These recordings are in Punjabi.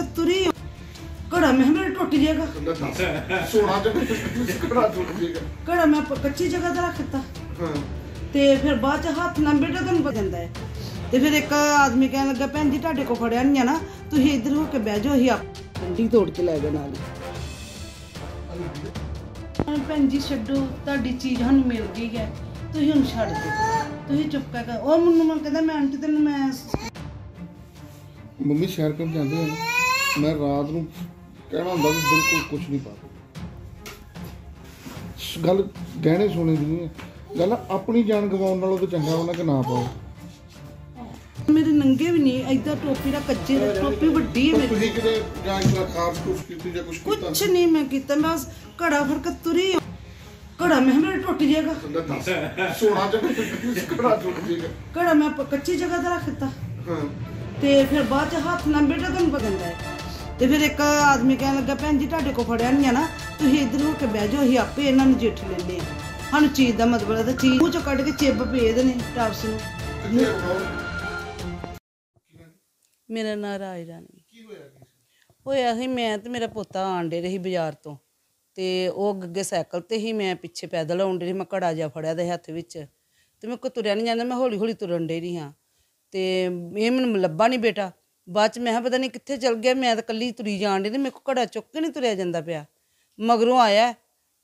ਕੇ ਤੁਰੀ ਘੜਾ ਮੈਂ ਮੇਰਾ ਟੁੱਟ ਜਾਏਗਾ। ਸੋਨਾ ਚ ਕੜਾ ਟੁੱਟ ਜੇਗਾ ਘੜਾ ਮੈਂ ਕੱਚੀ ਜਗ੍ਹਾ ਤੇ ਰੱਖਤਾ ਹਾਂ। ਤੇ ਫਿਰ ਬਾਅਦ ਚ ਹੱਥ ਨਾਲ ਬੇਟਾ ਤੁਹਾਨੂੰ ਪਤਾ ਜਾਂਦਾ ਹੈ। ਤੇ ਫਿਰ ਇੱਕ ਆਦਮੀ ਕਹਿਣ ਲੱਗਾ ਭੈਣ ਜੀ ਤੁਹਾਡੇ ਕੋ ਖੜਿਆ ਨਹੀਂ ਆ ਨਾ। ਤੁਸੀਂ ਇੱਧਰ ਹੋ ਕੇ ਬਹਿ ਜਾਓ ਅਸੀਂ ਆਪ ਡੰਡੀ ਤੋੜ ਕੇ ਲੈ ਗਏ ਨਾਲ। ਭੈਣ ਜੀ ਛੱਡੋ ਤੁਹਾਡੀ ਚੀਜ਼ ਸਾਨੂੰ ਮਿਲ ਗਈ ਹੈ। ਤੁਸੀਂ ਹੁਣ ਛੱਡ ਦਿਓ। ਤੁਸੀਂ ਚੁੱਪ ਕਰ ਉਹ ਮੈਨੂੰ ਮੈਂ ਕਹਿੰਦਾ ਮੈਂ ਆਂਟੀ ਤੈਨੂੰ ਮੈਂ ਮੰਮੀ ਸ਼ਹਿਰ ਕਰਨ ਜਾਂਦੇ ਆ? ਮੈਂ ਰਾਤ ਨੂੰ ਕਹਿਣਾ ਹੁੰਦਾ ਵੀ ਬਿਲਕੁਲ ਕੁਝ ਨਹੀਂ ਪਾ ਗੱਲ ਗਹਿਣੇ ਸੋਨੇ ਦੀ ਨਹੀਂ ਗੱਲ ਆਪਣੀ ਜਾਨ ਗਵਾਉਣ ਨਾਲੋਂ ਤਾਂ ਚੰਗਾ ਉਹਨਾਂ ਕਿ ਨਾ ਪਾਓ। ਮੇਰੇ ਨੰਗੇ ਵੀ ਨਹੀਂ ਐਦਾਂ ਟੋਪੀ ਦਾ ਕੱਚੇ ਦੀ ਟੋਪੀ ਵੱਡੀ ਹੈ ਮੇਰੀ। ਤੁਸੀਂ ਕਿਤੇ ਜਾਂ ਇਸ ਤਰ੍ਹਾਂ ਖਾਸ ਕੁਝ ਕੀਤੀ ਜਾਂ ਕੁਝ ਕੀਤਾ? ਕੁਛ ਨਹੀਂ ਮੈਂ ਕੀਤਾ ਮੈਂ ਬਸ ਘੜਾ ਫੜ ਕੇ ਤੁਰੀ ਘੜਾ ਮੈਂ ਮੇਰਾ ਟੁੱਟ ਜਾਏਗਾ। ਸੋਨਾ ਚ ਕੜਾ ਟੁੱਟ ਜੇਗਾ ਘੜਾ ਮੈਂ ਕੱਚੀ ਜਗ੍ਹਾ ਤੇ ਰੱਖਤਾ ਹਾਂ। ਤੇ ਫਿਰ ਬਾਅਦ ਚ ਹੱਥ ਨਾਲ ਬੇਟਾ ਤੁਹਾਨੂੰ ਪਤਾ ਹੁੰਦਾ ਹੈ ਤੇ ਫਿਰ ਇੱਕ ਆਦਮੀ ਕਹਿਣ ਲੱਗਾ ਭੈਣ ਜੀ ਤੁਹਾਡੇ ਕੋ ਫੜਿਆ ਨਹੀਂ ਆ ਨਾ ਤੁਸੀਂ ਇੱਧਰ ਹੋ ਕੇ ਬਹਿ ਜਾਓ ਅਸੀਂ ਆਪੇ ਇਹਨਾਂ ਨੂੰ ਜਿੱਠ ਲੈਂਦੇ ਆ ਸਾਨੂੰ ਚੀਜ਼ ਦਾ ਮਤਲਬ ਹੈ ਤਾਂ ਚੀਜ਼ ਮੂੰਹ ਚੋਂ ਕੱਢ ਕੇ ਚਿੱਬ ਭੇਜਦੇ ਨੇ ਟਾਪਸ ਨੂੰ। ਮੇਰਾ ਨਾਂ ਰਾਜ ਰਾਣੀ। ਕੀ ਹੋਇਆ ਕੀ ਹੋਇਆ ਸੀ ਮੈਂ ਤੇ ਮੇਰਾ ਪੋਤਾ ਆਂਡੇ ਰਹੀ ਬਾਜ਼ਾਰ ਤੋਂ ਤੇ ਉਹ ਅੱਗੇ ਸਾਈਕਲ ਤੇ ਹੀ ਮੈਂ ਪਿੱਛੇ ਪੈਦਲ ਆਉਂਦੇ ਰਹੀ ਮੈਂ ਘੜਾ ਜਿਹਾ ਫੜਿਆ ਦੇ ਹੱਥ ਵਿੱਚ ਤੇ ਮੈਂ ਕੋ ਤੁਰਿਆ ਨਹੀਂ ਜਾਂਦਾ ਮੈਂ ਹੌਲੀ ਹੌਲੀ ਤੁਰਨ ਡੇ ਰਹੀ ਹਾਂ। ਤੇ ਇਹ ਮੈਨੂੰ ਲੱਭਾ ਨਹੀਂ ਬੇਟਾ ਬਾਅਦ ਚ ਮੈਂ ਕਿਹਾ ਪਤਾ ਨਹੀਂ ਕਿੱਥੇ ਚਲ ਗਿਆ, ਮੈਂ ਤਾਂ ਕੱਲੀ ਤੁਰੀ ਜਾਣ ਡਈ ਤੇ ਮੇਰੇ ਕੋ ਘੜਾ ਚੁੱਕ ਕੇ ਨਹੀਂ ਤੁਰਿਆ ਜਾਂਦਾ ਪਿਆ। ਮਗਰੋਂ ਆਇਆ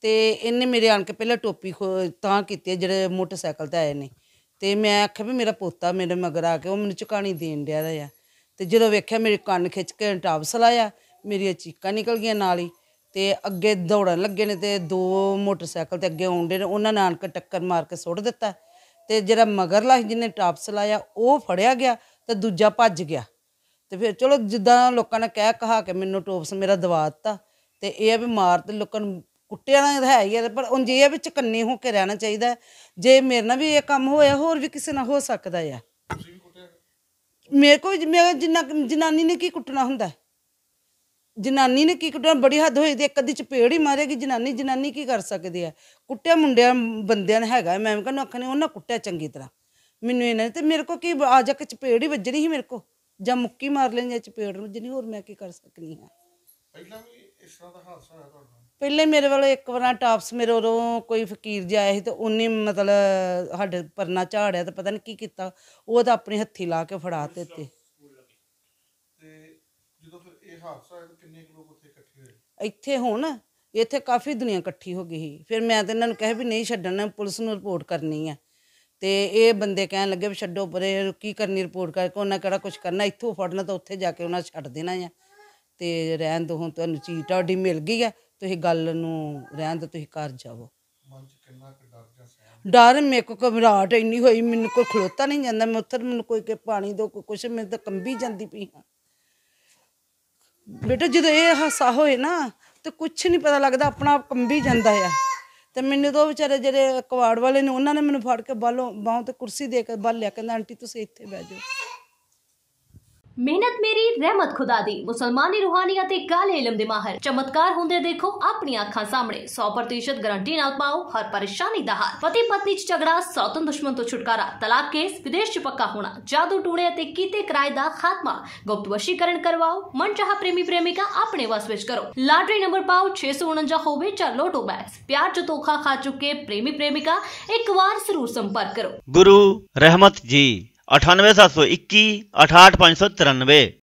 ਤੇ ਇਹਨੇ ਮੇਰੇ ਆਣ ਕੇ ਪਹਿਲਾਂ ਟੋਪੀ ਖੋ- ਤਾਂ ਕੀਤੀ ਜਿਹੜੇ ਮੋਟਰਸਾਈਕਲ ਤੇ ਆਏ ਨੇ। ਤੇ ਮੈਂ ਆਖਿਆ ਵੀ ਮੇਰਾ ਪੋਤਾ ਮੇਰੇ ਮਗਰ ਆ ਕੇ ਉਹ ਮੈਨੂੰ ਚੁਕਾਣੀ ਦੇਣ ਡਿਆ ਦਾ ਆ। ਤੇ ਜਦੋਂ ਵੇਖਿਆ ਮੇਰੇ ਕੰਨ ਖਿੱਚ ਕੇ ਟਾਪਸ ਲਾਇਆ ਮੇਰੀਆਂ ਚੀਕਾਂ ਨਿਕਲ ਗਈਆਂ ਨਾਲ ਹੀ ਤੇ ਅੱਗੇ ਦੌੜਨ ਲੱਗੇ ਨੇ ਤੇ ਦੋ ਮੋਟਰਸਾਈਕਲ ਤੇ ਅੱਗੇ ਆਉਂਦੇ ਨੇ, ਉਹਨਾਂ ਨੇ ਆਣ ਕੇ ਟੱਕਰ ਮਾਰ ਕੇ ਸੁੱਟ ਦਿੱਤਾ। ਤੇ ਜਿਹੜਾ ਮਗਰਲਾ ਸੀ ਜਿਹਨੇ ਟਾਪਸ ਲਾਇਆ ਉਹ ਫੜਿਆ ਗਿਆ ਤੇ ਦੂਜਾ ਭੱਜ ਗਿਆ। ਤੇ ਫਿਰ ਚਲੋ ਜਿੱਦਾਂ ਲੋਕਾਂ ਨੇ ਕਹਿ ਕਹਾ ਕੇ ਮੈਨੂੰ ਟੋਪਸ ਮੇਰਾ ਦਵਾ ਦਿੱਤਾ ਤੇ ਇਹ ਆ ਵੀ ਮਾਰ ਤੇ ਲੋਕਾਂ ਨੂੰ ਕੁੱਟਿਆ ਨਾ ਹੈ ਹੀ ਆ, ਪਰ ਉਂਝ ਇਹ ਆ ਵੀ ਚਕੰਨੇ ਹੋ ਕੇ ਰਹਿਣਾ ਚਾਹੀਦਾ ਹੈ। ਜੇ ਮੇਰੇ ਨਾਲ ਵੀ ਇਹ ਕੰਮ ਹੋਇਆ ਹੋਰ ਵੀ ਕਿਸੇ ਨਾਲ ਹੋ ਸਕਦਾ ਆ। ਮੇਰੇ ਕੋਲ ਮੈਂ ਜਿੰਨਾ ਜਨਾਨੀ ਨੇ ਕੀ ਕੁੱਟਣਾ ਹੁੰਦਾ? ਹੈ? ਜਨਾਨੀ ਨੇ ਕੀ ਕੁੱਟਣਾ? ਬੜੀ ਹੱਦ ਹੋਈ ਤੇ ਇੱਕ ਅੱਧੀ ਚਪੇੜ ਹੀ ਮਾਰੇਗੀ ਜਨਾਨੀ ਜਨਾਨੀ ਕੀ ਕਰ ਸਕਦੀ ਹੈ ਕੁੱਟਿਆ ਮੁੰਡਿਆਂ ਬੰਦਿਆਂ ਨੇ ਹੈਗਾ ਮੈਂ ਕਹਿੰਦਾ ਅੱਖਾਂ ਨੇ ਉਹਨਾਂ ਕੁੱਟਿਆ ਚੰਗੀ ਤਰ੍ਹਾਂ। ਮੈਨੂੰ ਇਹਨਾਂ ਤੇ ਮੇਰੇ ਕੋ ਕੀ ਆ ਜਾ ਕੇ ਚਪੇੜ ਹੀ ਵੱਜਣੀ ਸੀ ਮੇਰੇ ਕੋ ਜਾਂ ਮੁੱਕੀ ਮਾਰ ਲੈਣੀ ਜਾਂ ਚਪੇੜ ਨੂੰ ਵੱਜਣੀ ਹੋਰ ਮੈਂ ਕੀ ਕਰ ਸਕਨੀ ਹਾਂ। ਪਹਿਲਾਂ ਵੀ ਇਸ ਤਰ੍ਹਾਂ ਦਾ ਹਾਦਸਾ ਹੋਇਆ ਤੁਹਾਡੇ ਪਹਿਲੇ ਮੇਰੇ ਵੱਲ ਇੱਕ ਵਾਰ ਟਾਪਸ ਮੇਰੇ ਉਰੋਂ ਕੋਈ ਫਕੀਰ ਜਿਹਾ ਆਇਆ ਸੀ ਤੇ ਉਹਨੇ ਮਤਲਬ ਸਾਡੇ ਪਰਨਾ ਝਾੜਿਆ ਤੇ ਪਤਾ ਨਹੀਂ ਕੀ ਕੀਤਾ। ਉਹ ਤਾਂ ਆਪਣੇ ਹੱਥੀ ਲਾ ਕੇ ਫੜਾ ਤੇ ਤੇ ਤੇ ਜਦੋਂ ਫਿਰ ਇਹ ਹਾਦਸਾ ਹੋਇਆ ਤਾਂ ਕਿੰਨੇ ਕੁ ਲੋਕ ਉੱਥੇ ਇਕੱਠੇ ਹੋਏ? ਇੱਥੇ ਹੁਣ ਇੱਥੇ ਕਾਫੀ ਦੁਨੀਆ ਇਕੱਠੀ ਹੋ ਗਈ ਸੀ। ਫਿਰ ਮੈਂ ਤਾਂ ਇਹਨਾਂ ਨੂੰ ਕਿਹਾ ਵੀ ਨਹੀਂ ਛੱਡਣਾ ਪੁਲਿਸ ਨੂੰ ਰਿਪੋਰਟ ਕਰਨੀ ਹੈ ਤੇ ਇਹ ਬੰਦੇ ਕਹਿਣ ਲੱਗੇ ਵੀ ਛੱਡੋ ਪਰੇ ਕੀ ਕਰਨੀ ਰਿਪੋਰਟ ਕਰਕੇ ਉਹਨਾਂ ਕਿਹੜਾ ਕੁਝ ਕਰਨਾ ਇੱਥੋਂ ਫੜਨਾ ਤਾਂ ਉੱਥੇ ਜਾ ਕੇ ਉਹਨਾਂ ਛੱਡ ਦੇਣਾ ਆ। ਤੇ ਰਹਿਣ ਦੋ ਹੁਣ ਤੁਹਾਨੂੰ ਚੀਜ਼ ਤੁਹਾਡੀ ਮਿਲ ਗਈ ਆ ਤੁਸੀਂ ਗੱਲ ਨੂੰ ਰਹਿਣ ਦੋ ਤੁਸੀਂ ਘਰ ਜਾਵੋ। ਡਰ ਮੇਰੇ ਕੋ ਘਬਰਾਹਟ ਇੰਨੀ ਹੋਈ ਮੈਨੂੰ ਕੋਈ ਖਲੋਤਾ ਨਹੀਂ ਜਾਂਦਾ ਮੈਂ ਉੱਥੇ ਮੈਨੂੰ ਕੋਈ ਕਿ ਪਾਣੀ ਦੋ ਕੋਈ ਕੁਛ ਮੈਂ ਤਾਂ ਕੰਬੀ ਜਾਂਦੀ ਪਈ ਹਾਂ ਬੇਟਾ ਜਦੋਂ ਇਹ ਹਾਸਾ ਹੋਏ ਨਾ ਤੇ ਕੁਛ ਨਹੀਂ ਪਤਾ ਲੱਗਦਾ ਆਪਣਾ ਆਪ ਕੰਬੀ ਜਾਂਦਾ ਆ। ਤੇ ਮੈਨੂੰ ਤਾਂ ਉਹ ਵਿਚਾਰੇ ਜਿਹੜੇ ਕਵਾੜ ਵਾਲੇ ਨੇ, ਉਹਨਾਂ ਨੇ ਮੈਨੂੰ ਫੜ ਕੇ ਬਾਹਲੋਂ ਬਾਹੋਂ ਤੇ ਕੁਰਸੀ ਦੇ ਕੇ ਬਾਹਰ ਲਿਆ ਕਹਿੰਦਾ, ਆਂਟੀ, ਤੁਸੀਂ ਇੱਥੇ ਬਹਿ ਜਾਓ। ਮਿਹਨਤ ਮੇਰੀ ਰਹਿਮਤ ਖੁਦਾ ਦੀ ਮੁਸਲਮਾਨੀ ਰੂਹਾਨੀਅਤ ਤੇ ਕਾਲੇ ਇਲਮ ਦੇ ਮਾਹਰ ਚਮਤਕਾਰ ਹੁੰਦੇ ਦੇਖੋ ਆਪਣੀਆਂ ਅੱਖਾਂ ਸਾਹਮਣੇ 100% ਗਾਰੰਟੀ ਨਾਲ ਪਾਓ ਹਰ ਪਰੇਸ਼ਾਨੀ ਦਾ ਹੱਲ ਪਤੀ ਪਤਨੀ ਚ ਝਗੜਾ ਸੌਤਨ ਦੁਸ਼ਮਣ ਤੋਂ ਛੁਟਕਾਰਾ ਤਲਾਕ ਕੇਸ ਵਿਦੇਸ਼ ਚ ਪੱਕਾ ਹੋਣਾ ਜਾਦੂ ਟੂਣੇ ਅਤੇ ਕੀਤੇ ਕਿਰਾਏ ਦਾ ਖਾਤਮਾ ਗੁਪਤ ਵਸ਼ੀਕਰਨ ਕਰਵਾਓ ਮਨ ਚਾਹ ਪ੍ਰੇਮੀ ਪ੍ਰੇਮਿਕਾ ਆਪਣੇ ਵਸ ਵਿੱਚ ਕਰੋ ਲਾਟਰੀ ਨੰਬਰ ਪਾਓ 649 ਹੋਵੇ ਜਾਂ ਲੋਟੋ ਬੈਗਸ ਪਿਆਰ ਚ ਧੋਖਾ ਖਾ ਚੁੱਕੇ ਪ੍ਰੇਮੀ ਪ੍ਰੇਮਿਕਾ ਇੱਕ ਵਾਰ ਜ਼ਰੂਰ ਸੰਪਰਕ ਕਰੋ गुरु रहमत जी 9871 68593